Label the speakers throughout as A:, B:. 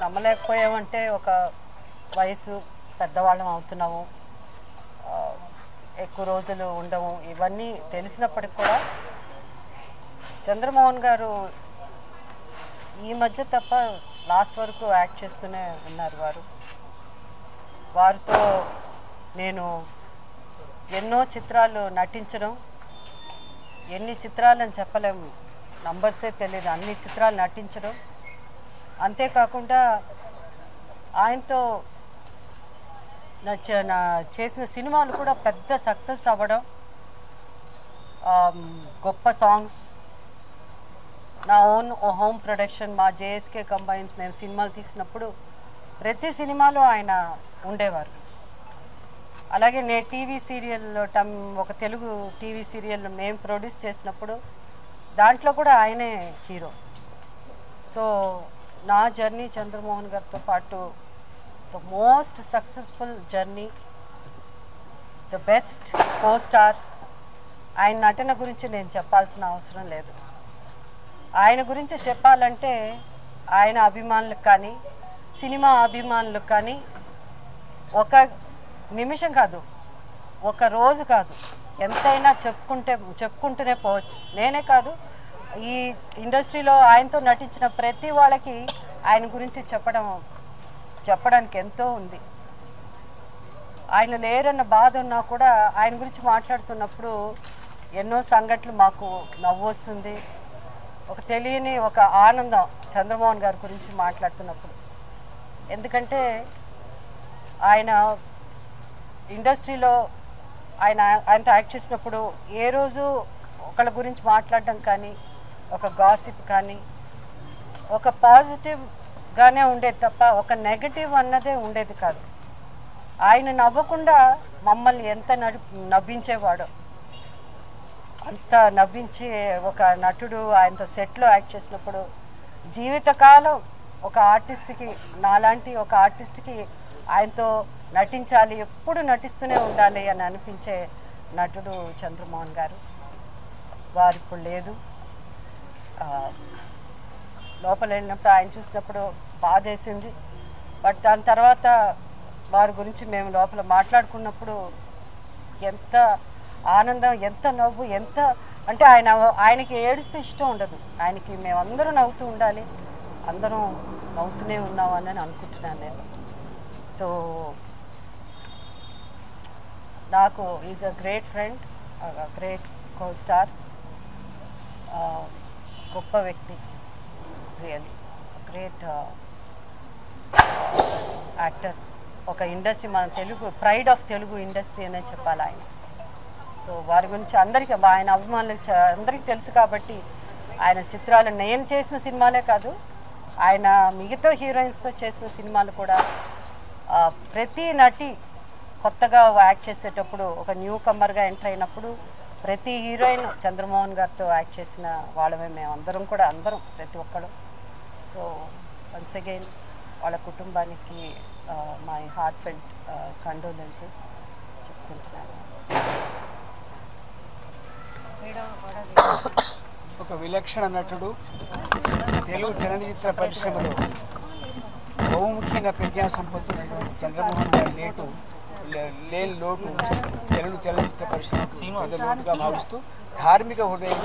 A: నమ్మలేకపోయామంటే ఒక వయసు పెద్దవాళ్ళం అవుతున్నాము. ఎక్కువ రోజులు ఉండము. ఇవన్నీ తెలిసినప్పటికి కూడా చంద్రమోహన్ గారు ఈ మధ్య తప్ప లాస్ట్ వరకు యాక్ట్ చేస్తూనే ఉన్నారు వారు. వారితో నేను ఎన్నో చిత్రాలు నటించడం ఎన్ని చిత్రాలని చెప్పలేము నంబర్సే తెలియదు అన్ని చిత్రాలు నటించడం అంతేకాకుండా ఆయనతో నా చేసిన సినిమాలు కూడా పెద్ద సక్సెస్ అవ్వడం గొప్ప సాంగ్స్. నా ఓన్ హోమ్ ప్రొడక్షన్ మా జేఎస్కే కంబైన్స్ మేము సినిమాలు తీసినప్పుడు ప్రతి సినిమాలో ఆయన ఉండేవారు. అలాగే నేను టీవీ సీరియల్లో టమ్ ఒక తెలుగు టీవీ సీరియల్ మేము ప్రొడ్యూస్ చేసినప్పుడు దాంట్లో కూడా ఆయనే హీరో. సో నా జర్నీ చంద్రమోహన్ గారితో పాటు the most successful journey the best co star ఆయన నటన గురించి నేను చెప్పాల్సిన అవసరం లేదు. ఆయన గురించి చెప్పాలంటే ఆయన అభిమానులకు కానీ సినిమా అభిమానులకు కానీ ఒక నిమిషం కాదు ఒక రోజు కాదు ఎంతైనా చెప్పుకుంటే చెప్పుకుంటూనే పోవచ్చు. నేనే కాదు ఈ ఇండస్ట్రీలో ఆయనతో నటించిన ప్రతి వాళ్ళకి ఆయన గురించి చెప్పడం చెప్పడానికి ఎంతో ఉంది. ఆయన లేరన్న బాధ ఉన్నా కూడా ఆయన గురించి మాట్లాడుతున్నప్పుడు ఎన్నో సంఘటనలు మాకు నవ్వు వస్తుంది. ఒక తెలియని ఒక ఆనందం చంద్రమోహన్ గారి గురించి మాట్లాడుతున్నప్పుడు. ఎందుకంటే ఆయన ఇండస్ట్రీలో ఆయన ఆయనతో యాక్ట్ చేసినప్పుడు ఏ రోజు ఒకళ్ళ గురించి మాట్లాడడం కానీ ఒక గాసిప్ కానీ ఒక పాజిటివ్గానే ఉండేది తప్ప ఒక నెగటివ్ అన్నదే ఉండేది కాదు. ఆయన నవ్వకుండా మమ్మల్ని ఎంత నడి నవ్వించేవాడో. అంత నవ్వించి ఒక నటుడు ఆయనతో సెట్లో యాక్ట్ చేసినప్పుడు జీవితకాలం ఒక ఆర్టిస్ట్కి నాలాంటి ఒక ఆర్టిస్ట్కి ఆయనతో నటించాలి ఎప్పుడు నటిస్తూనే ఉండాలి అని అనిపించే నటుడు చంద్రమోహన్ గారు. వారు ఇప్పుడు లేదు. లోపల వెళ్ళినప్పుడు ఆయన చూసినప్పుడు బాధేసింది. బట్ దాని తర్వాత వారి గురించి మేము లోపల మాట్లాడుకున్నప్పుడు ఎంత ఆనందం ఎంత నవ్వు ఎంత అంటే ఆయన ఆయనకి ఏడిస్తే ఇష్టం ఉండదు. ఆయనకి మేమందరూ నవ్వుతూ ఉండాలి. అందరం నవ్వుతూనే ఉన్నాం అని అనుకుంటున్నాను నేను. సో నాకు is a great friend great co star గొప్ప వ్యక్తి. రియలీ గ్రేట్ యాక్టర్ ఒక ఇండస్ట్రీ మన Telugu pride of Telugu industry అనే చెప్పాలి ఆయన. సో వారి గురించి అందరికీ ఆయన అభిమానులకు అందరికీ తెలుసు కాబట్టి ఆయన చిత్రాలు నేను చేసిన సినిమాలే కాదు ఆయన మిగతా హీరోయిన్స్తో చేసిన సినిమాలు కూడా ప్రతి నటి కొత్తగా యాక్ట్ చేసేటప్పుడు ఒక న్యూ కమ్మర్గా ఎంటర్ అయినప్పుడు ప్రతి హీరోయిన్ చంద్రమోహన్ గారితో యాక్ట్ చేసిన వాళ్ళమే మేము అందరం కూడా అందరం ప్రతి ఒక్కరు సో వన్స్ అగైన్ వాళ్ళ కుటుంబానికి మై హార్ట్ ఫెల్ట్ కండోలెన్సెస్ చెప్పుకుంటున్నాను.
B: ఒక విలక్షణ నటుడు తెలుగు చలనచిత్ర పరిశ్రమలో బహుముఖ్యంగా ప్రజ్ఞా సంపత్తున్నటువంటి చంద్రమోహన్ గారి లేటు లేని లోటు తెలుగు చలనచిత్ర పరిస్థితి పెద్ద లోటుగా భావిస్తూ ధార్మిక హృదయం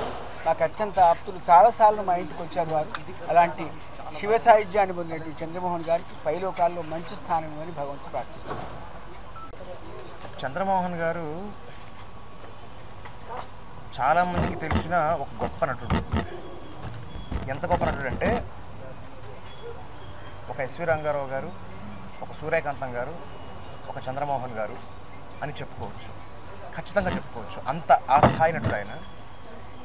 B: నాకు అత్యంత ఆప్తులు. చాలాసార్లు మా ఇంటికి వచ్చారు వారు. అలాంటి శివ సాహిత్యాన్ని పొందినటువంటి చంద్రమోహన్ గారికి పైలోకాల్లో మంచి స్థానం అని భగవంతుడు ప్రార్థిస్తున్నారు
C: చంద్రమోహన్ గారు చాలా మందికి తెలిసిన ఒక గొప్ప నటుడు. ఎంత గొప్ప నటుడు అంటే ఒక ఎస్వి రంగారావు గారు ఒక సూర్యకాంతం గారు ఒక చంద్రమోహన్ గారు అని చెప్పుకోవచ్చు. ఖచ్చితంగా చెప్పుకోవచ్చు. అంత ఆ స్థాయి నటుడు ఆయన.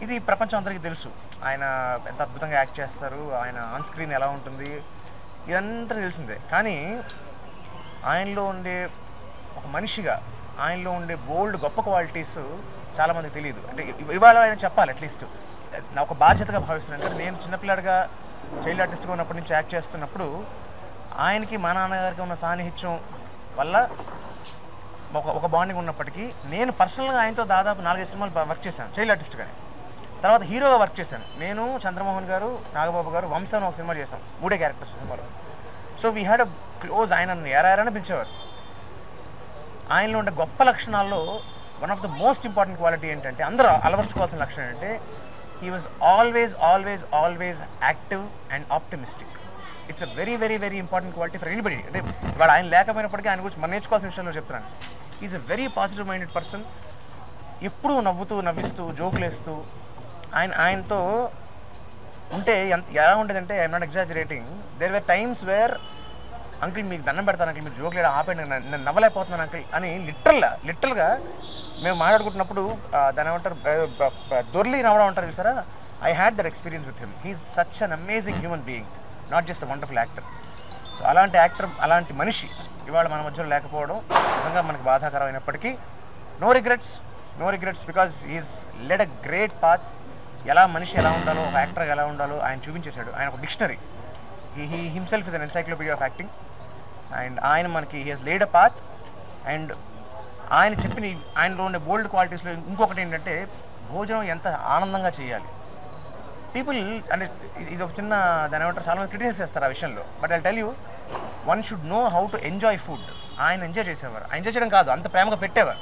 C: ఇది ప్రపంచం అందరికీ తెలుసు. ఆయన ఎంత అద్భుతంగా యాక్ట్ చేస్తారు ఆయన ఆన్ స్క్రీన్ ఎలా ఉంటుంది ఇదంతా తెలిసిందే. కానీ ఆయనలో ఉండే ఒక మనిషిగా ఆయనలో ఉండే బోల్డ్ గొప్ప క్వాలిటీస్ చాలామందికి తెలియదు. అంటే ఇవాళ ఆయన చెప్పాలి అట్లీస్ట్ నా ఒక బాధ్యతగా భావిస్తున్నాను. అంటే నేను చిన్నపిల్లాడిగా చైల్డ్ ఆర్టిస్ట్గా ఉన్నప్పటి నుంచి యాక్ట్ చేస్తున్నప్పుడు ఆయనకి మా నాన్నగారికి ఉన్న సాన్నిహిత్యం వల్ల ఒక ఒక బాండింగ్ ఉన్నప్పటికీ నేను పర్సనల్గా ఆయనతో దాదాపు నాలుగైదు సినిమాలు వర్క్ చేశాను. చైల్డ్ ఆర్టిస్ట్గానే తర్వాత హీరోగా వర్క్ చేశాను. నేను చంద్రమోహన్ గారు నాగబాబు గారు వంశం ఒక సినిమా చేశాం. మూడే క్యారెక్టర్స్ సినిమాలో. So we had a close ఆయన ఎరారని పిలిచేవారు. ఆయనలో ఉండే గొప్ప లక్షణాల్లో one of the most important quality ఏంటంటే అందరూ అలవర్చుకోవాల్సిన లక్షణం ఏంటంటే he was always always always active and optimistic it's a very very very important quality for anybody అంటే వాడు ఆయన లేకపోయినప్పటికీ ఆయన గురించి మనం నేర్చుకోవాల్సిన విషయంలో చెప్తున్నాను. Is a very positive minded person ఎప్పుడూ నవ్వుతూ నవ్విస్తూ జోకులు వేస్తూ ఆయన ఆయనతో ఉంటే ఎంత ఎలా ఉండేదంటే I'm not exaggerating there were times where uncle మీకు దండం పెడతాను అంకిల్ మీరు జోక్ వేయడం ఆపండి నేను నవ్వలేకపోతున్నాను అంకిల్ అని లిటరల్గా లిటరల్గా మేము మాట్లాడుకుంటున్నప్పుడు దాని ఏమంటారు దొర్లి నవ్వడం అంటారు చూసారా? I had that experience with him he's such an amazing human being not just a wonderful actor so అలాంటి యాక్టర్ అలాంటి మనిషి ఇవాళ మన మధ్యలో లేకపోవడం నిజంగా మనకు బాధాకరమైనప్పటికీ no regrets no regrets because is led a great path ఎలా మనిషి ఎలా ఉండాలో ఒక యాక్టర్ ఎలా ఉండాలో ఆయన చూపించేశాడు. ఆయన ఒక dictionary he he himself is an encyclopedia of acting and ఆయన మనకి he has laid a path and ఆయన చెప్పిన ఆయనలో ఉండే బోల్డ్ క్వాలిటీస్లో ఇంకొకటి ఏంటంటే భోజనం ఎంత ఆనందంగా చేయాలి. పీపుల్ అంటే ఇది- ఒక చిన్న దాని ఏమంటారు చాలా మంది క్రిటిసైజ్ చేస్తారు ఆ విషయంలో. But I tell you one should know how to enjoy food ఆయన ఎంజాయ్ చేసేవారు. ఎంజాయ్ చేయడం కాదు అంత ప్రేమగా పెట్టేవారు.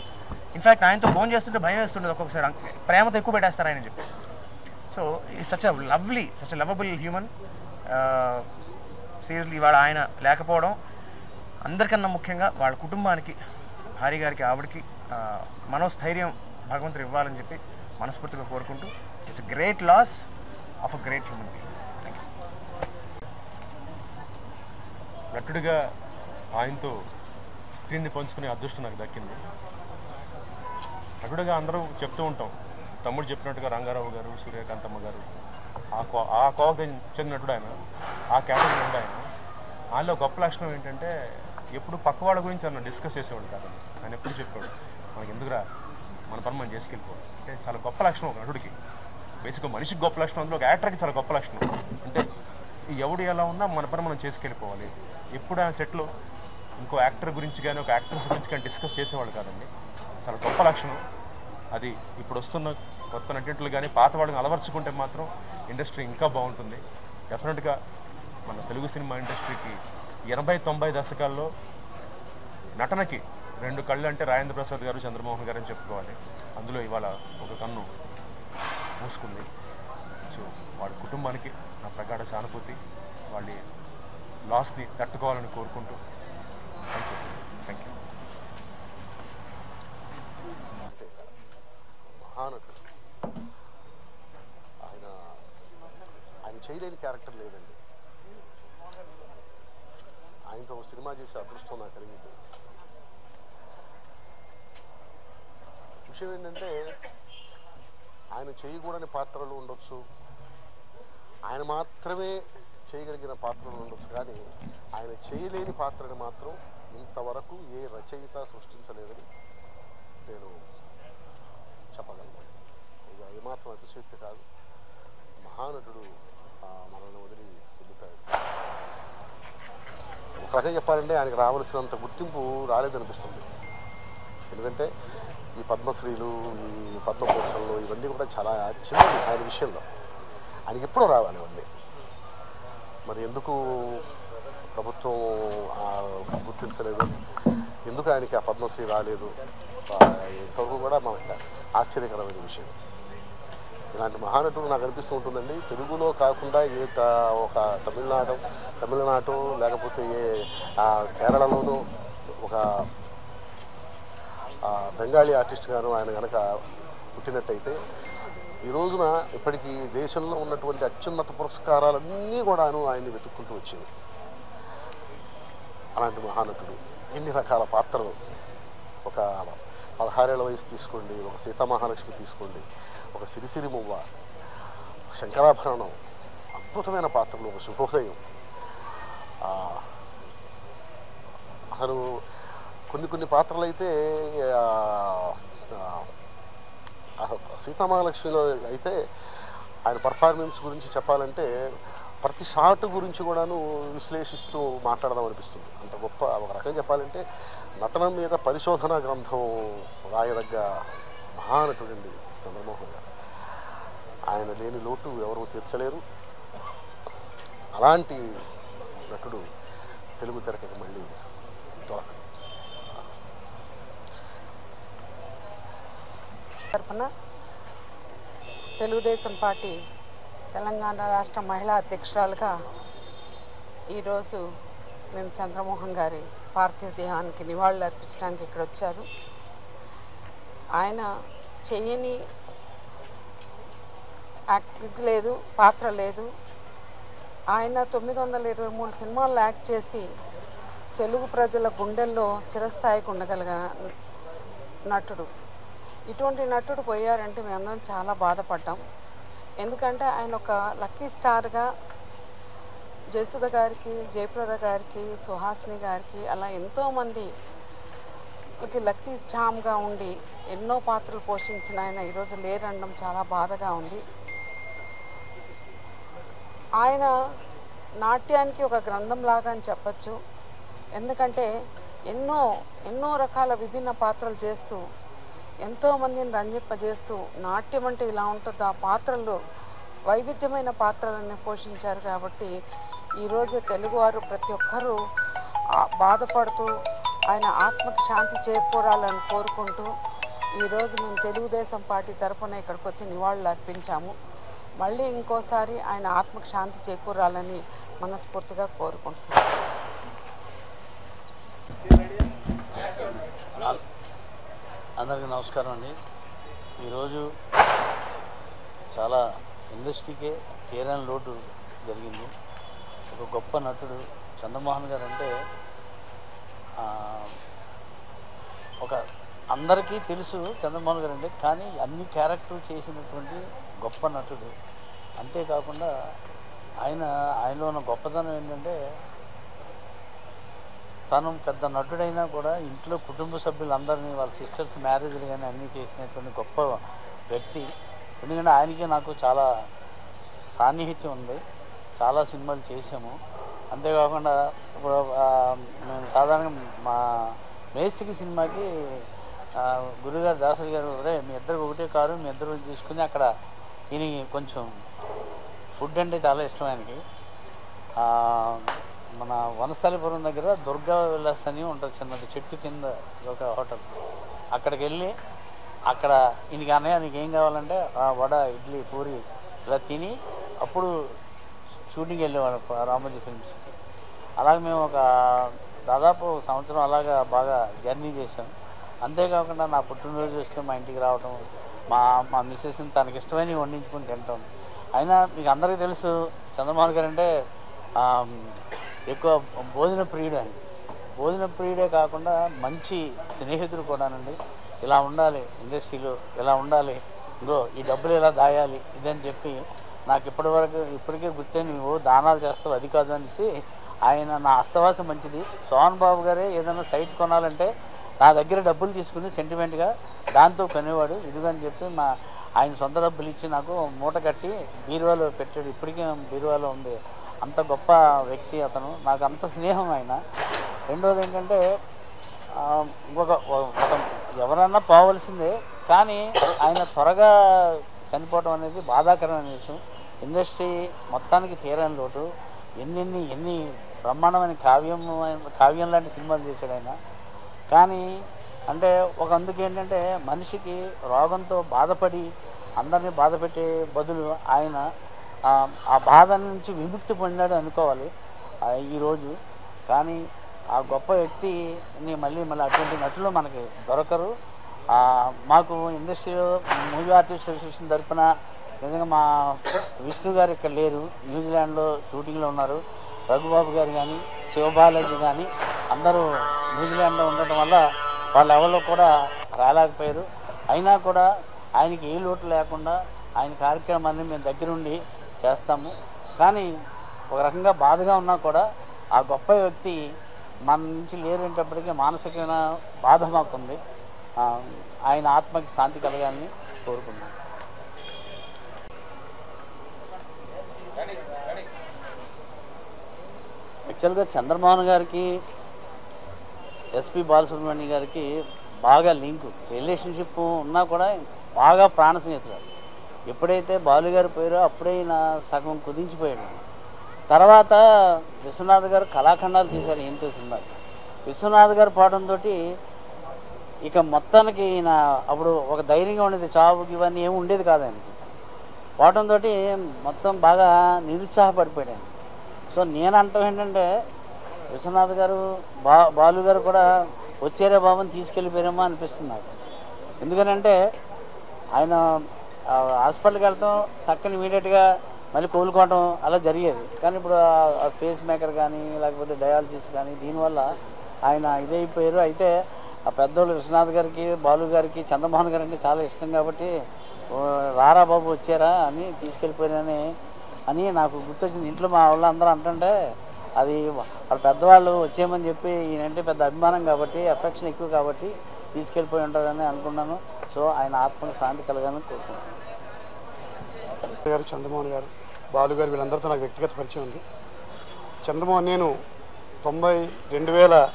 C: ఇన్ఫాక్ట్ ఆయనతో ఫోన్ చేస్తుంటే భయం వేస్తుండేది ఒక్కొక్కసారి. ప్రేమతో ఎక్కువ పెట్టేస్తారు ఆయన చెప్పి. So he such a lovely such a lovable human seriously ఇవాళ ఆయన లేకపోవడం అందరికన్నా ముఖ్యంగా వాళ్ళ కుటుంబానికి భార్య గారికి ఆవిడకి మనోస్థైర్యం భగవంతుడు ఇవ్వాలని చెప్పి మనస్ఫూర్తిగా కోరుకుంటూ it's great loss of a great human being. Thank you
D: నటుడిగా ఆయనతో స్క్రీన్ని పంచుకునే అదృష్టం నాకు దక్కింది. నటుడిగా అందరూ చెప్తూ ఉంటాం. తమ్ముడు చెప్పినట్టుగా రంగారావు గారు సూర్యకాంతమ్మ గారు ఆ కో ఆ కోవకి చెందిన నటుడు ఆయన ఆ కేటగిరీ నుండి ఆయన. ఆయనలో గొప్ప లక్షణం ఏంటంటే ఎప్పుడు పక్కవాళ్ళ గురించి అన్న డిస్కస్ చేసేవాడు కాదండి ఆయన ఎప్పుడు చెప్పాడు మనకి ఎందుకురా? మన పని మనం చేసుకెళ్ళిపోవాలి. అంటే చాలా గొప్ప లక్షణం ఒక నటుడికి. బేసిక్గా మనిషికి గొప్ప లక్షణం అందులో ఒక యాక్టర్కి చాలా గొప్ప లక్షణం. అంటే ఎవడు ఎలా ఉన్నా మన పని మనం చేసుకెళ్ళిపోవాలి. ఎప్పుడు ఆ సెట్లో ఇంకో యాక్టర్ గురించి కానీ ఒక యాక్ట్రెస్ గురించి కానీ డిస్కస్ చేసేవాళ్ళు కాదండి. చాలా గొప్ప లక్షణం. అది ఇప్పుడు వస్తున్న కొత్త నటింట్లు కానీ పాత వాళ్ళని అలవర్చుకుంటే మాత్రం ఇండస్ట్రీ ఇంకా బాగుంటుంది. డెఫినెట్గా మన తెలుగు సినిమా ఇండస్ట్రీకి ఎనభై తొంభై దశకాల్లో నటనకి రెండు కళ్ళు అంటే రాజేంద్ర ప్రసాద్ గారు చంద్రమోహన్ గారు అని చెప్పుకోవాలి. అందులో ఇవాళ ఒక కన్ను. మూసుకుంది. సో వాళ్ళ కుటుంబానికి నా ప్రగాఢ సానుభూతి వాళ్ళ లాస్ని తట్టుకోవాలని కోరుకుంటూ థ్యాంక్ యూ థ్యాంక్ యూ
E: మహానటుడు. ఆయన ఆయన చేయలేని క్యారెక్టర్ లేదండి. ఆయనతో ఒక సినిమా చేసే అదృష్టం నాకు కలిగింది. విషయం ఏంటంటే ఆయన చేయకూడని పాత్రలు ఉండొచ్చు. ఆయన మాత్రమే చేయగలిగిన పాత్రలు ఉండొచ్చు. కానీ ఆయన చేయలేని పాత్రని మాత్రం ఇంతవరకు ఏ రచయిత సృష్టించలేదని నేను చెప్పగలను. ఇది ఏమాత్రం అతిశక్తి కాదు. మహానటుడు మనల్ని వదిలి వెళ్ళిపోయాడు. ఒక రకంగా చెప్పాలంటే ఆయనకు రావాల్సినంత గుర్తింపు రాలేదనిపిస్తుంది. ఎందుకంటే ఈ పద్మశ్రీలు ఈ పద్మభూషణలు ఇవన్నీ కూడా చాలా చిన్నవి ఆయన విషయంలో. ఆయనకి ఎప్పుడూ రావాలి అవన్నీ. మరి ఎందుకు ప్రభుత్వం గుర్తించలేదు? ఎందుకు ఆయనకి ఆ పద్మశ్రీ రాలేదు? ఇంతవరకు కూడా మనకు ఆశ్చర్యకరమైన విషయం. ఇలాంటి మహానటుడు నాకు అనిపిస్తూ ఉంటుందండి. తెలుగులో కాకుండా ఏ త ఒక తమిళనాడు తమిళనాడు లేకపోతే ఏ కేరళలోనూ ఒక బెంగాలీ ఆర్టిస్ట్ గాను ఆయన కనుక పుట్టినట్టయితే ఈ రోజున ఇప్పటికీ దేశంలో ఉన్నటువంటి అత్యున్నత పురస్కారాలన్నీ కూడాను ఆయన్ని వెతుక్కుంటూ వచ్చింది అలాంటి మహానటుడు. ఎన్ని రకాల పాత్రలు. ఒక పదహారేళ్ళ వయసు తీసుకోండి ఒక సీతామహాలక్ష్మి తీసుకోండి ఒక సిరిసిరి మువ్వ శంకరాభరణం అద్భుతమైన పాత్రలు ఒక శుభోదయం. అసలు కొన్ని కొన్ని పాత్రలు అయితే సీతామహాలక్ష్మిలో అయితే ఆయన పర్ఫార్మెన్స్ గురించి చెప్పాలంటే ప్రతి షాట్ గురించి కూడాను విశ్లేషిస్తూ మాట్లాడదాం అనిపిస్తుంది. అంత గొప్ప ఒక రకంగా చెప్పాలంటే నటన మీద పరిశోధన గ్రంథం రాయదగ్గ మహానటుడండి చంద్రమోహన్ గారు. ఆయన లేని లోటు ఎవరు తీర్చలేరు. అలాంటి నటుడు తెలుగు తెరకి మళ్ళీ
F: తరఫున తెలుగుదేశం పార్టీ తెలంగాణ రాష్ట్ర మహిళా అధ్యక్షురాలుగా ఈరోజు మేము చంద్రమోహన్ గారి పార్థివ దేహానికి నివాళులు అర్పించడానికి ఇక్కడ వచ్చారు. ఆయన చేయని యాక్ట్ ఇది లేదు పాత్ర లేదు. ఆయన తొమ్మిది వందల ఇరవై మూడు సినిమాలు యాక్ట్ చేసి తెలుగు ప్రజల గుండెల్లో చిరస్థాయికి ఉండగలిగిన నటుడు. ఇటువంటి నటుడు పోయారంటే మేమందరం చాలా బాధపడ్డాం. ఎందుకంటే ఆయన ఒక లక్కీ స్టార్గా జయసుధ గారికి జయప్రద గారికి సుహాసిని గారికి అలా ఎంతోమంది లక్కీ చామ్గా ఉండి ఎన్నో పాత్రలు పోషించిన ఆయన ఈరోజు లేరనడం చాలా బాధగా ఉంది. ఆయన నాట్యానికి ఒక గ్రంథం లాగా అని చెప్పచ్చు. ఎందుకంటే ఎన్నో ఎన్నో రకాల విభిన్న పాత్రలు చేస్తూ ఎంతోమందిని రంజింపజేస్తూ నాట్యం అంటే ఇలా ఉంటుంది ఆ పాత్రలు వైవిధ్యమైన పాత్రలన్నీ పోషించారు కాబట్టి ఈరోజు తెలుగువారు ప్రతి ఒక్కరూ బాధపడుతూ ఆయన ఆత్మకి శాంతి చేకూరాలని కోరుకుంటూ ఈరోజు మేము తెలుగుదేశం పార్టీ తరఫున ఇక్కడికి వచ్చి నివాళులు అర్పించాము. మళ్ళీ ఇంకోసారి ఆయన ఆత్మకు శాంతి చేకూరాలని మనస్ఫూర్తిగా కోరుకుంటున్నాం.
G: అందరికీ నమస్కారం అండి. ఈరోజు చాలా ఇండస్ట్రీకే తీరని లోటు జరిగింది. ఒక గొప్ప నటుడు చంద్రమోహన్ గారు అంటే ఒక అందరికీ తెలుసు చంద్రమోహన్ గారు అంటే కానీ అన్ని క్యారెక్టర్లు చేసినటువంటి గొప్ప నటుడు. అంతేకాకుండా ఆయన ఆయనలో ఉన్న గొప్పతనం ఏంటంటే తను పెద్ద నటుడైనా కూడా ఇంట్లో కుటుంబ సభ్యులందరినీ వాళ్ళ సిస్టర్స్ మ్యారేజ్లు కానీ అన్నీ చేసినటువంటి గొప్ప వ్యక్తి. ఎందుకంటే ఆయనకి నాకు చాలా సాన్నిహిత్యం ఉంది. చాలా సినిమాలు చేసాము అంతేకాకుండా ఇప్పుడు మేము సాధారణంగా మా మేస్త్రి సినిమాకి గురుగారు దాసరి గారు రే మీ ఇద్దరు ఒకటే కారు మీ ఇద్దరు తీసుకుని అక్కడ ఈయన కొంచెం ఫుడ్ అంటే చాలా ఇష్టం ఆయనకి. మన వనస్థలిపురం దగ్గర దుర్గా విలాస్ అని ఉంటుంది చిన్నది చెట్టు కింద ఒక హోటల్. అక్కడికి వెళ్ళి అక్కడ ఇనికి అన్నయ్య నీకు ఏం కావాలంటే వడ ఇడ్లీ పూరి ఇలా తిని అప్పుడు షూటింగ్ వెళ్ళేవాళ్ళం రామోజీ ఫిల్మ్స్కి అలాగే మేము ఒక దాదాపు ఒక సంవత్సరం అలాగా బాగా జర్నీ చేసాం అంతేకాకుండా నా పుట్టినరోజు వస్తే మా ఇంటికి రావటం మా మా మిస్సెస్ని తనకి ఇష్టమైనవి వండించుకొని తింటాం. అయినా మీకు అందరికీ తెలుసు చంద్రమోహన్ గారు అంటే ఎక్కువ భోజన ప్రియుడు అండి. బోధన ప్రియుడే కాకుండా మంచి స్నేహితుడు కూడానండి. ఇలా ఉండాలి ఇండస్ట్రీలో ఇలా ఉండాలి ఇంకో ఈ డబ్బులు ఇలా దాయాలి ఇదని చెప్పి నాకు ఇప్పటివరకు ఇప్పటికే గుర్తే నువ్వు దానాలు చేస్తావు అది కాదు అనేసి ఆయన నా అస్తవాసం మంచిది. సోహన్ బాబు గారే ఏదైనా సైట్ కొనాలంటే నా దగ్గర డబ్బులు తీసుకుని సెంటిమెంట్గా దాంతో కొనేవాడు. ఇదిగని చెప్పి మా ఆయన సొంత డబ్బులు ఇచ్చి నాకు మూట కట్టి బీరువాలో పెట్టాడు. ఇప్పటికే బీరువాలో ఉంది. అంత గొప్ప వ్యక్తి అతను. నాకు అంత స్నేహం ఆయన. రెండోది ఏంటంటే ఒక ఇంకొక ఒక ఎవరన్నా పోవలసిందే కానీ ఆయన త్వరగా చనిపోవడం అనేది బాధాకరమైన విషయం. ఇండస్ట్రీ మొత్తానికి తీరని లోటు. ఎన్నెన్ని ఎన్ని బ్రహ్మాండమైన కావ్యం కావ్యం లాంటి సినిమాలు చేశాడు ఆయన. కానీ అంటే ఒక అందుకు ఏంటంటే మనిషికి రోగంతో బాధపడి అందరినీ బాధపెట్టే బదులు ఆయన ఆ, బాధ నుంచి విముక్తి పొందాడు అనుకోవాలి ఈరోజు కానీ ఆ గొప్ప వ్యక్తిని మళ్ళీ మళ్ళీ అటువంటి నటులు మనకి దొరకరు. మాకు ఇండస్ట్రీలో మూవీ ఆర్టిస్ట్ అసోసియేషన్ తరఫున నిజంగా మా విష్ణు గారు ఇక్కడ లేరు. న్యూజిలాండ్లో షూటింగ్లో ఉన్నారు. రఘుబాబు గారు కానీ శివబాలాజీ కానీ అందరూ న్యూజిలాండ్లో ఉండటం వల్ల వాళ్ళ ఎవరో కూడా రాలేకపోయారు. అయినా కూడా ఆయనకి ఏ లోటు లేకుండా ఆయన కార్యక్రమాన్ని మేము దగ్గరుండి చేస్తాము. కానీ ఒక రకంగా బాధగా ఉన్నా కూడా ఆ గొప్ప వ్యక్తి మన నుంచి లేరేటప్పటికీ మానసికమైన బాధ మాకుంది. ఆయన ఆత్మకి శాంతి కలగాలని కోరుకున్నాను యాక్చువల్గా చంద్రమోహన్ గారికి ఎస్పి బాలసుబ్రహ్మణ్య గారికి బాగా లింకు రిలేషన్షిప్ ఉన్నా కూడా బాగా ప్రాణ స్నేహితులు ఎప్పుడైతే బాలుగారు పోయారో అప్పుడే ఈయన సగం కుదించిపోయాడు. తర్వాత విశ్వనాథ్ గారు కళాఖండాలు తీశారు ఏంతో సినిమా. విశ్వనాథ్ గారు పాడంతో ఇక మొత్తానికి ఈయన అప్పుడు ఒక ధైర్యంగా ఉండేది చావుకి ఇవన్నీ ఏమి ఉండేది కాదు ఆయనకి. పాడంతో మొత్తం బాగా నిరుత్సాహపడిపోయాడు సో నేను అంటాం ఏంటంటే విశ్వనాథ్ గారు బా బాలు గారు కూడా వచ్చారే బాబుని తీసుకెళ్ళిపోయారేమో అనిపిస్తుంది నాకు. ఎందుకనంటే ఆయన హాస్పిటల్కి వెళ్తాం టక్కన ఇమీడియట్గా మళ్ళీ కోలుకోవటం అలా జరిగేది. కానీ ఇప్పుడు ఫేస్ మేకర్ కానీ లేకపోతే డయాలసిస్ కానీ దీనివల్ల ఆయన ఇదైపోయారు. అయితే ఆ పెద్దోళ్ళు విశ్వనాథ్ గారికి బాలు గారికి చంద్రమోహన్ గారు అంటే చాలా ఇష్టం కాబట్టి రారా బాబు వచ్చారా అని తీసుకెళ్ళిపోయారని అని నాకు గుర్తొచ్చింది. ఇంట్లో మా వాళ్ళు అందరూ అంటుంటే అది వాళ్ళ పెద్దవాళ్ళు వచ్చేయమని చెప్పి ఈయనంటే పెద్ద అభిమానం కాబట్టి అఫెక్షన్ ఎక్కువ కాబట్టి తీసుకెళ్ళిపోయి ఉంటారని అనుకున్నాను. సో ఆయన ఆత్మకు శాంతి కలగాలని కోరుకుంటున్నాను.
H: గారు చంద్రమోహన్ గారు బాలు గారు వీళ్ళందరితో నాకు వ్యక్తిగత పరిచయం ఉంది. చంద్రమోహన్ నేను తొంభై రెండు వేల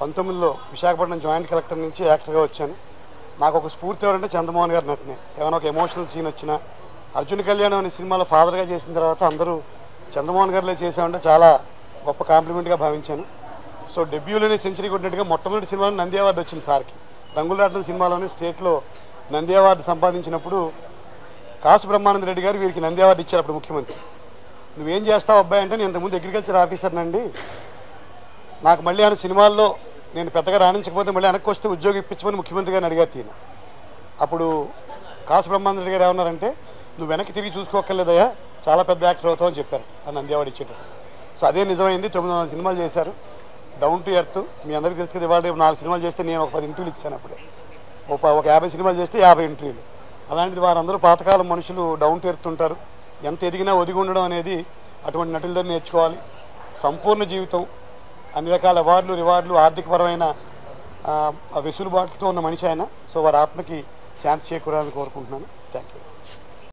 H: పంతొమ్మిదిలో విశాఖపట్నం జాయింట్ కలెక్టర్ నుంచి యాక్టర్గా వచ్చాను. నాకు ఒక స్ఫూర్తి ఎవరంటే చంద్రమోహన్ గారి నటనే. ఏమైనా ఒక ఎమోషనల్ సీన్ వచ్చినా అర్జున్ కళ్యాణ్ అనే సినిమాలో ఫాదర్గా చేసిన తర్వాత అందరూ చంద్రమోహన్ గారిలో చేసామంటే చాలా గొప్ప కాంప్లిమెంట్గా భావించాను. సో డెబ్యూలోనే సెంచరీ కొట్టినట్టుగా మొట్టమొదటి సినిమాలో నంది అవార్డు వచ్చింది సార్కి. రంగులాటం సినిమాలోనే స్టేట్లో నంది అవార్డు సంపాదించినప్పుడు కాసు బ్రహ్మానంద రెడ్డి గారు వీరికి నంది అవార్డు ఇచ్చారు అప్పుడు ముఖ్యమంత్రి. నువ్వేం చేస్తావు అబ్బాయి అంటే నేను ఇంతకుముందు అగ్రికల్చర్ ఆఫీసర్నండి నాకు మళ్ళీ ఆయన సినిమాల్లో నేను పెద్దగా రాణించకపోతే మళ్ళీ వెనక్కి వస్తే ఉద్యోగం ఇప్పించమని ముఖ్యమంత్రి గారిని అడిగారు తీన అప్పుడు కాసు బ్రహ్మానంద రెడ్డి గారు ఏమన్నారంటే నువ్వు వెనక్కి తిరిగి చూసుకోక్కర్లేదయ్యా చాలా పెద్ద యాక్టర్ అవుతావు అని చెప్పారు ఆ నంది అవార్డు ఇచ్చేటప్పుడు. సో అదే నిజమైంది తొమ్మిది వందల సినిమాలు చేశారు. డౌన్ టు ఎర్త్ మీ అందరికీ తెలుసు కదా ఇవాళ రేపు నాలుగు సినిమాలు చేస్తే నేను ఒక పది ఇంటర్వ్యూలు ఇచ్చాను అప్పుడే. ఒక ఒక యాభై సినిమాలు చేస్తే యాభై ఇంటర్వ్యూలు. అలాంటిది వారందరూ పాతకాలం మనుషులు డౌన్ టు ఎంత ఎదిగినా ఒదిగి ఉండడం అనేది అటువంటి నటుల దగ్గర నేర్చుకోవాలి. సంపూర్ణ జీవితం అన్ని రకాల అవార్డులు రివార్డులు ఆర్థికపరమైన వెసులుబాటుతో ఉన్న మనిషి ఆయన. సో వారి ఆత్మకి శాంతి చేకూరాలని కోరుకుంటున్నాను.